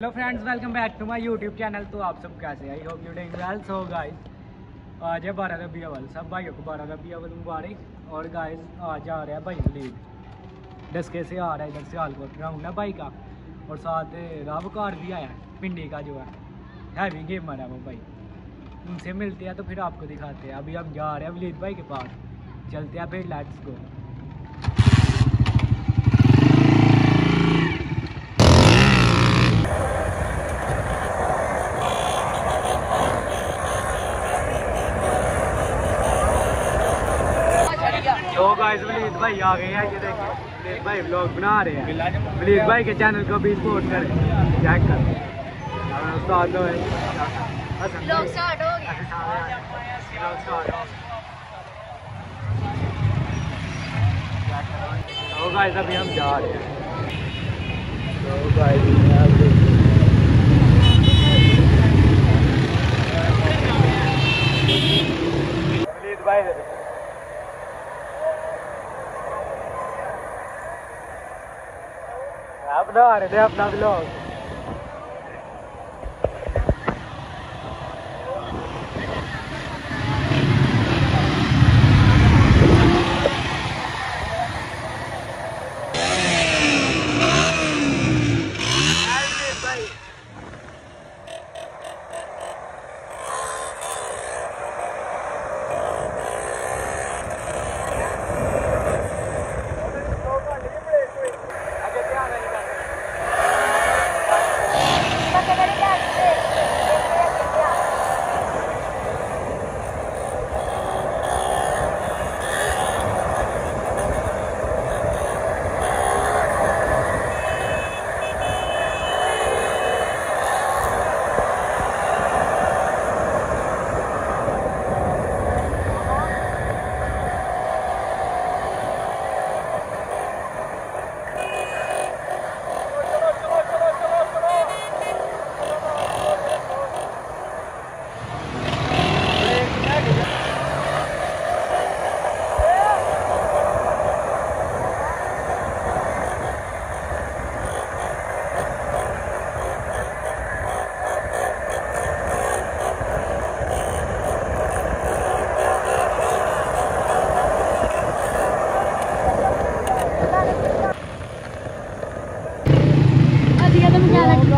Hello friends welcome back to my YouTube channel तो आप सब कैसे I hope you doing well so guys आज है बारह रबी अवल सब भाइयों को बारह रबी अवल मुबारक। और गाइस आज आ रहा है भाई वलीद डस्के से आ रहा है इधर से आलकोट ग्राउंड है भाई का। और साथ राव कार भी आया है, पिंडी का जो है। हैवी गेमर है वो भाई। उनसे मिलते हैं तो फिर आपको दिखाते हैं। अभी हम जा रहे हैं वलीद भाई के पास। चलते हैं फिर लेट्स गो तो गाइस वलीद भाई आ गए हैं ये देखिए वलीद भाई ब्लॉग बना रहे हैं। वलीद भाई के चैनल को भी सपोर्ट करें। चेक कर? तो करो। गाइस अभी हम जा रहे हैं। तो गाइस वलीद भाई दे दो। आप रहे थे अपना ब्लॉग अभी तो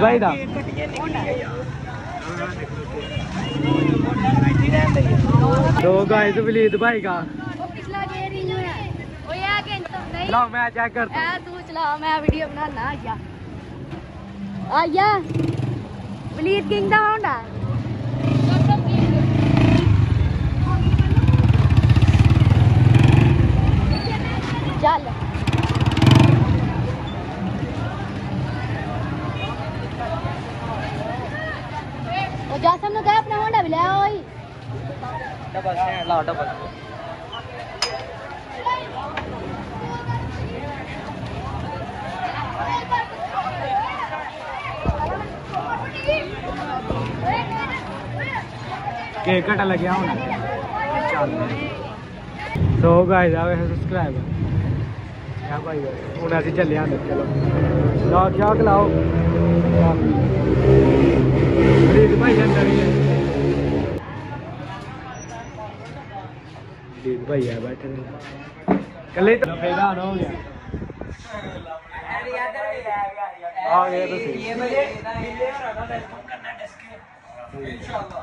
भाई दा? दो गाइस वलीद भाई का। पिछला गेयर ही है ओ ये के नहीं लो मैं चेक करता ए तू चला मैं वीडियो बनाना आया आया वलीद किंग दा होंडा? केक कट लग गया हूँ सो गाइस आवे सब्सक्राइबर क्या भाई हूँ अस चले आंदे चलो। ला क्या खिलाओ? प्लीज़ भाई जाना नहीं प्लीज़ भाई आ बैठे कल ही तो बेदान हो गया। आ गया तो ये मुझे मिले और अगर करना डेस्क पे इंशाल्लाह।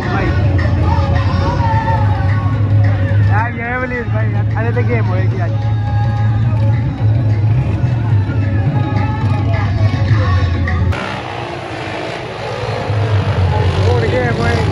भाई यार ये वलीद भाई अरे तो गेम होएगी आज और गेम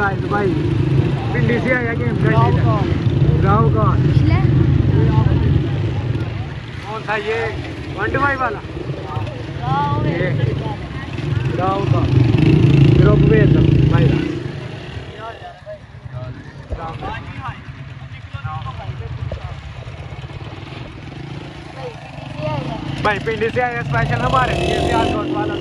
होएगी भाई पिंडी से आया गेम राव का कौन था ये? वन फाइव वाला। राव का भाई भाई पिंडी से आया स्पेशल हमारे लिए सियालकोट वाला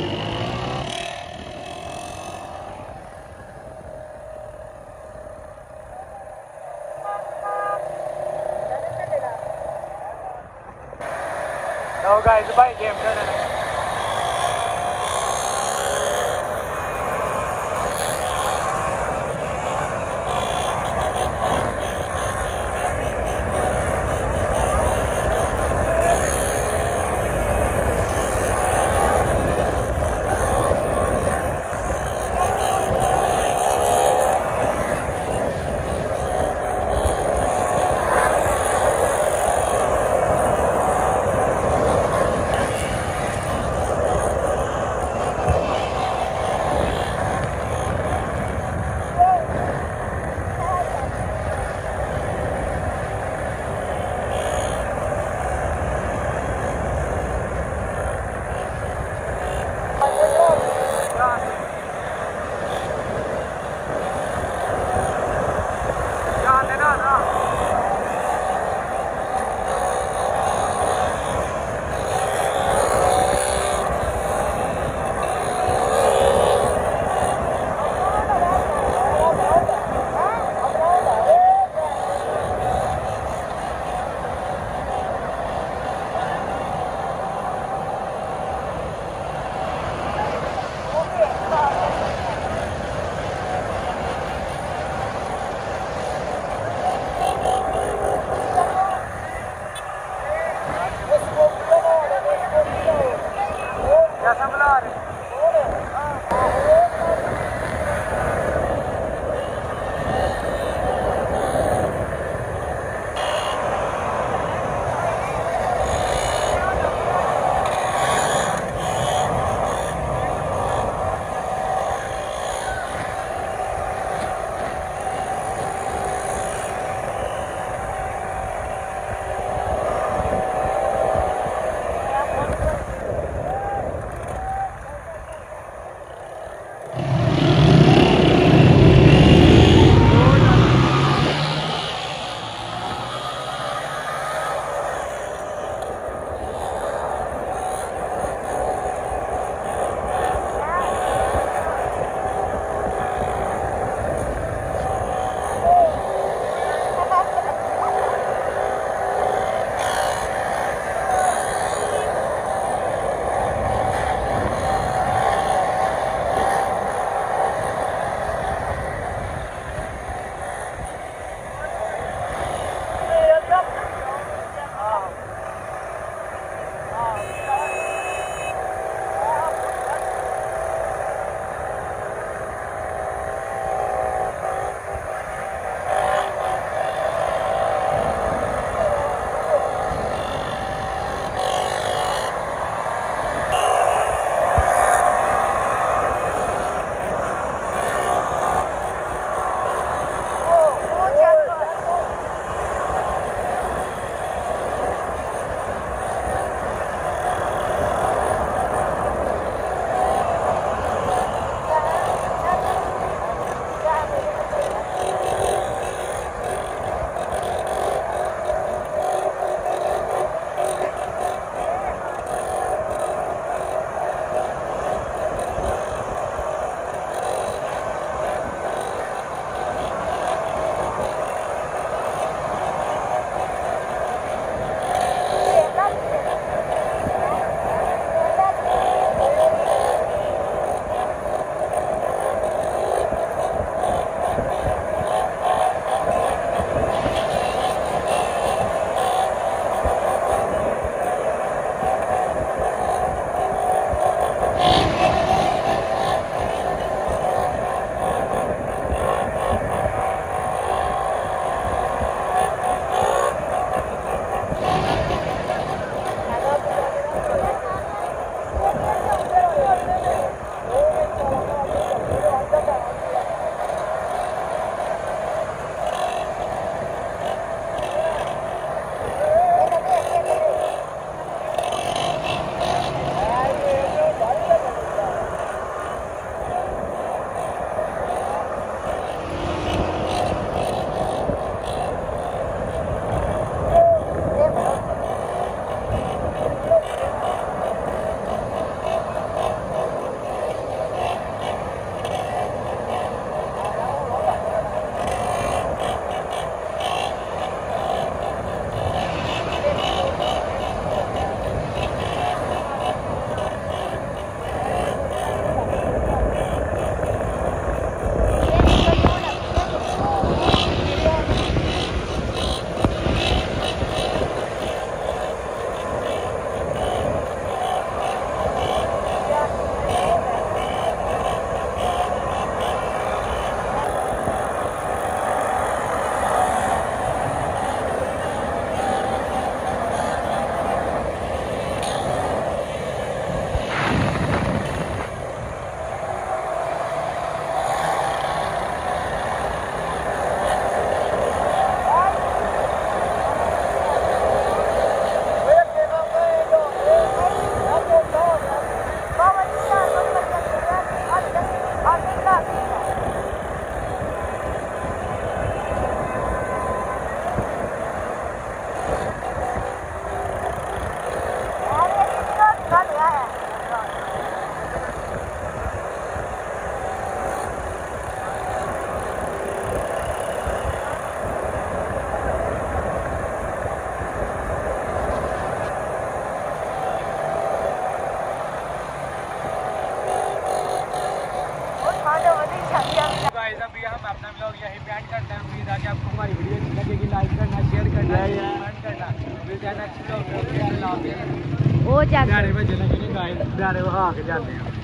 अपना ब्लॉग यहीं पे एंड करते हैं उम्मीद है कि आपको हमारी वीडियो अच्छी लगेगी लाइक करना शेयर करना कमेंट करना मिलते हैं नेक्स्ट ब्लॉग में ओके अल्लाह हाफिज़ ਉਹ ਚੱਕ प्यारे बजे लगे नहीं गाइस प्यारे वहा के जाते हैं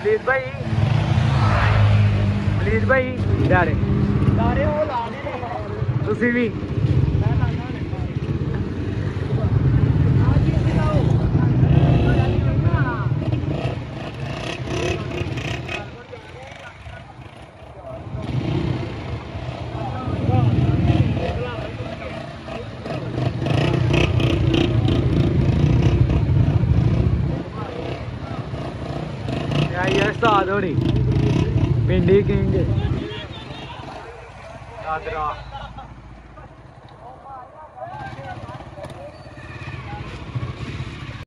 प्लीज भाई प्लीज भाई प्यारे ਸਾਰੇ ਉਹ ਲਾ ਦੇ ਤੁਸੀਂ ਵੀ ये भिंडी किंग दादरा